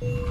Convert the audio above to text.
you